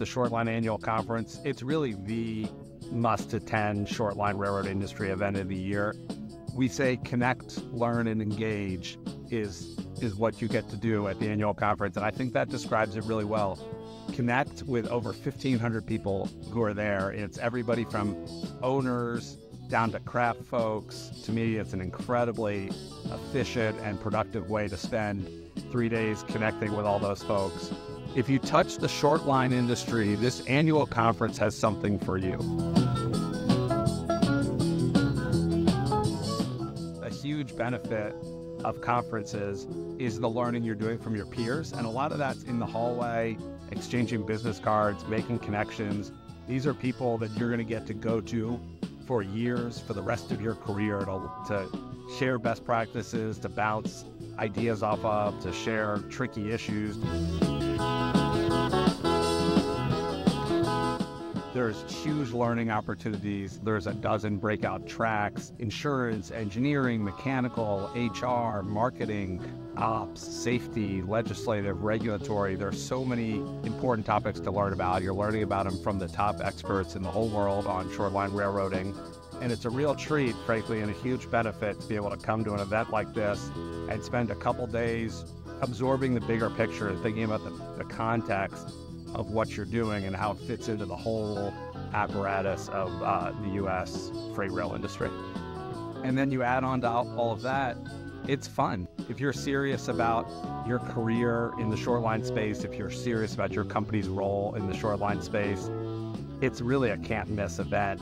the Shortline Annual Conference. It's really the must attend shortline railroad industry event of the year. We say connect, learn, and engage is is what you get to do at the annual conference, and I think that describes it really well. Connect with over 1,500 people who are there. It's everybody from owners down to craft folks. To me, it's an incredibly efficient and productive way to spend three days connecting with all those folks. If you touch the short line industry, this annual conference has something for you. A huge benefit of conferences is the learning you're doing from your peers. And a lot of that's in the hallway, exchanging business cards, making connections. These are people that you're going to get to go to for years, for the rest of your career, to, to share best practices, to bounce ideas off of, to share tricky issues. There's huge learning opportunities. There's a dozen breakout tracks insurance, engineering, mechanical, HR, marketing, ops, safety, legislative, regulatory. There's so many important topics to learn about. You're learning about them from the top experts in the whole world on shortline railroading. And it's a real treat, frankly, and a huge benefit to be able to come to an event like this and spend a couple days absorbing the bigger picture and thinking about the, the context of what you're doing and how it fits into the whole apparatus of uh, the U.S. freight rail industry. And then you add on to all of that, it's fun. If you're serious about your career in the shortline space, if you're serious about your company's role in the shortline space, it's really a can't miss event.